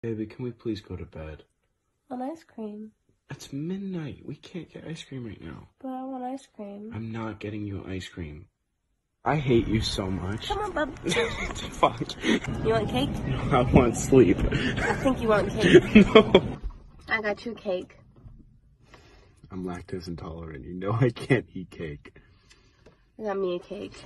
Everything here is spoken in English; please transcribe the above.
Baby, can we please go to bed? On ice cream. It's midnight. We can't get ice cream right now. But I want ice cream. I'm not getting you ice cream. I hate you so much. Come on, bub. Fuck. You want cake? I want sleep. I think you want cake. no. I got you cake. I'm lactose intolerant. You know I can't eat cake. I got me a cake.